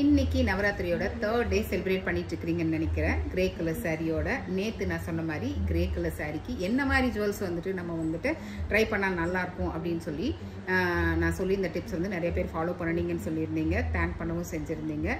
இன்னைக்கு நவராத்திரியோட third day celebrate பண்ணிட்டு இருக்கிறீங்கன்னு நினைக்கிறேன் கிரே கலர் சாரியோட நேற்று நான் சொன்ன மாதிரி கிரே கலர் சாரிக்கு என்ன மாதிரி ஜுவல்ஸ் வந்துட்டு நம்ம வந்துட்டு ட்ரை பண்ணால் நல்லாயிருக்கும் அப்படின்னு சொல்லி நான் சொல்லி இந்த டிப்ஸ் வந்து நிறைய பேர் ஃபாலோ பண்ணீங்கன்னு சொல்லியிருந்தீங்க. தேங்க் பண்ணவும் செஞ்சுருந்தீங்க.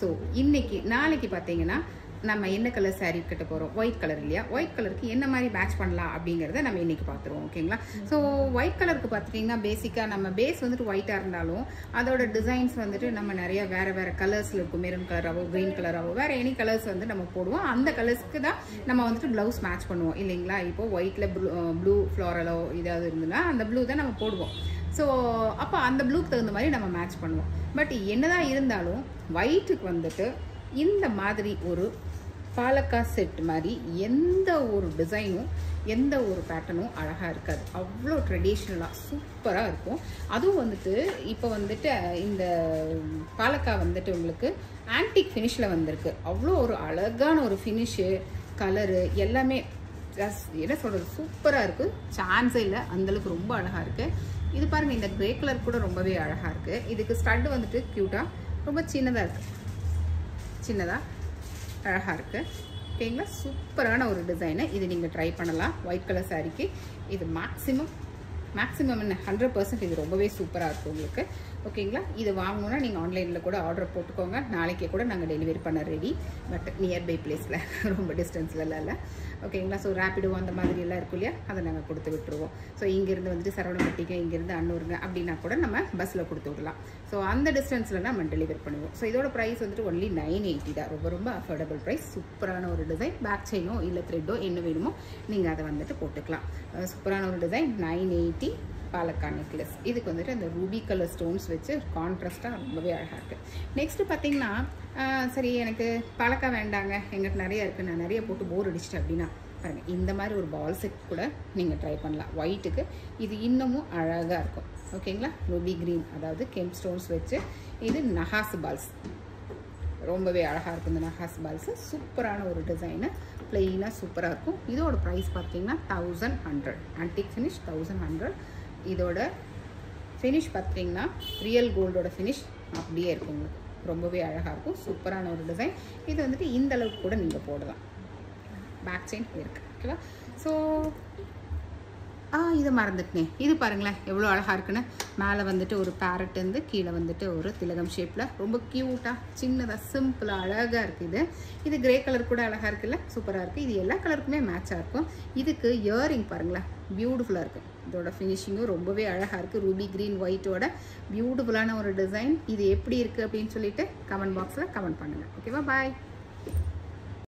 ஸோ இன்னைக்கு நாளைக்கு பார்த்தீங்கன்னா நம்ம என்ன கலர் saree கட்ட போகிறோம் ஒயிட் கலர் இல்லையா? ஒயிட் கலருக்கு என்ன மாதிரி மேட்ச் பண்ணலாம் அப்படிங்கிறத நம்ம இன்னைக்கு பார்த்துருவோம் ஓகேங்களா ஸோ ஒயிட் கலருக்கு பார்த்துட்டிங்கன்னா பேசிக்காக நம்ம பேஸ் வந்துட்டு ஒயிட்டாக இருந்தாலும் அதோட டிசைன்ஸ் வந்துட்டு நம்ம நிறைய வேற வேற கலர்ஸில் இருக்கும். மெரூன் கலராகவோ க்ரீன் கலராகவோ வேற எனி கலர்ஸ் வந்து நம்ம போடுவோம். அந்த கலர்ஸ்க்கு தான் நம்ம வந்துட்டு ப்ளவுஸ் மேட்ச் பண்ணுவோம் இல்லைங்களா? இப்போ ஒயிட்டில் ப்ளூ ப்ளூ ஃப்ளாரலோ ஏதாவது இருந்ததுன்னா அந்த ப்ளூ தான் நம்ம போடுவோம். ஸோ அப்போ அந்த ப்ளூக்கு தகுந்த மாதிரி நம்ம மேட்ச் பண்ணுவோம். பட் என்னதான் இருந்தாலும் ஒயிட்டுக்கு வந்துட்டு இந்த மாதிரி ஒரு பாலக்கா செட் மாதிரி எந்த ஒரு டிசைனும் எந்த ஒரு பேட்டர்னும் அழகாக இருக்காது. அவ்வளோ ட்ரெடிஷ்னலாக சூப்பராக இருக்கும். அதுவும் வந்துட்டு இப்போ வந்துட்டு இந்த பாலக்கா வந்துட்டு உங்களுக்கு ஆன்டிக் ஃபினிஷில் வந்திருக்கு. அவ்வளோ ஒரு அழகான ஒரு ஃபினிஷு கலரு எல்லாமே என்ன சொல்கிறது சூப்பராக இருக்குது சான்ஸே இல்லை அந்தளவுக்கு ரொம்ப அழகாக இருக்குது இது பாருங்கள் இந்த க்ரே கலர் கூட ரொம்பவே அழகாக இருக்குது இதுக்கு ஸ்டட்டு வந்துட்டு க்யூட்டாக ரொம்ப சின்னதாக இருக்குது சின்னதாக அழகாக இருக்குது ஓகேங்களா? சூப்பரான ஒரு டிசைனு இது நீங்கள் ட்ரை பண்ணலாம். ஒயிட் கலர் சாரீக்கு இது மேக்ஸிமம் மேக்ஸிமம் என்ன? ஹண்ட்ரட் பர்சன்ட் இது ரொம்பவே சூப்பராக இருக்கும் உங்களுக்கு. ஓகேங்களா இது வாங்கணுன்னா நீங்கள் ஆன்லைனில் கூட ஆர்டர் போட்டுக்கோங்க. நாளைக்கே கூட நாங்கள் டெலிவரி பண்ண ரெடி பட் நியர்பை பிளேஸில் ரொம்ப டிஸ்டன்ஸ்லலாம் இல்லை. ஓகேங்களா ஸோ ரேப்பிடோ அந்த மாதிரி எல்லாம் இருக்கும் இல்லையா? அதை நாங்கள் கொடுத்து விட்டுருவோம். ஸோ இங்கேருந்து வந்துட்டு சரவணப்பட்டிக்கு இங்கேருந்து அன்னூருங்க அப்படின்னா கூட நம்ம பஸ்ஸில் கொடுத்து விடலாம். ஸோ அந்த டிஸ்டன்ஸில் நம்ம டெலிவரி பண்ணுவோம். ஸோ இதோட ப்ரைஸ் வந்துட்டு ஒன்லி நைன் எயிட்டி தான். ரொம்ப ரொம்ப அஃபோர்டபுள் ப்ரைஸ் சூப்பரான ஒரு டிசைன் பேக் செயினோ இல்லை த்ரெட்டோ என்ன வேணுமோ நீங்கள் அதை வந்துட்டு போட்டுக்கலாம். சூப்பரான ஒரு டிசைன் நைன் எயிட்டி பாலக்கா நெக்லஸ் இதுக்கு வந்துட்டு அந்த ரூபி கலர் ஸ்டோன்ஸ் வச்சு கான்ட்ராஸ்ட்டாக ரொம்பவே அழகாக இருக்குது நெக்ஸ்ட்டு பார்த்தீங்கன்னா சரி எனக்கு பாலக்கா வேண்டாங்க. எங்கிட்ட நிறைய இருக்குது நான் நிறைய போட்டு போர் அடிச்சிட்டேன் அப்படின்னா பாருங்கள் இந்த மாதிரி ஒரு பால் செட் கூட நீங்கள் ட்ரை பண்ணலாம். ஒயிட்டுக்கு இது இன்னமும் அழகாக இருக்கும். ஓகேங்களா ரூபி க்ரீன் அதாவது கெம் ஸ்டோன்ஸ் வச்சு இது நஹாஸ் பால்ஸ் ரொம்பவே அழகாக இருக்கும் இந்த நஹாஸ் பால்ஸு. சூப்பரான ஒரு டிசைனு. ப்ளெயினாக சூப்பராக இருக்கும். இதோட ப்ரைஸ் பார்த்தீங்கன்னா thousand hundred antique finish thousand hundred இதோட ஃபினிஷ் பார்த்தீங்கன்னா ரியல் கோல்டோட ஃபினிஷ் அப்படியே இருக்கும் உங்களுக்கு. ரொம்பவே அழகாக இருக்கும். சூப்பரான ஒரு டிசைன் இது வந்துட்டு இந்த அளவுக்கு கூட நீங்கள் போடலாம். பேக் செயின் இருக்குது ஓகேவா ஸோ ஆ இது மறந்துட்டேன். இது பாருங்களேன் எவ்வளோ அழகாக இருக்குன்னு. மேலே வந்துட்டு ஒரு பேரட் இருந்து கீழே வந்துட்டு ஒரு திலகம் ஷேப்பில் ரொம்ப க்யூட்டாக சின்னதாக சிம்பிளாக அழகாக இருக்குது இது. இது கிரே கலர் கூட அழகாக இருக்குல்ல? சூப்பராக இருக்குது இது எல்லா கலருக்குமே மேட்சாக இருக்கும். இதுக்கு இயரிங் பாருங்களேன் பியூட்டிஃபுல்லாக இருக்குது இதோட ஃபினிஷிங்கும் ரொம்பவே அழகாக இருக்குது ரூபி க்ரீன் ஒயிட்டோட பியூட்டிஃபுல்லான ஒரு டிசைன் இது எப்படி இருக்குது அப்படின்னு சொல்லிட்டு கமெண்ட் பாக்ஸில் கமெண்ட் பண்ணுங்கள் ஓகேவா பாய்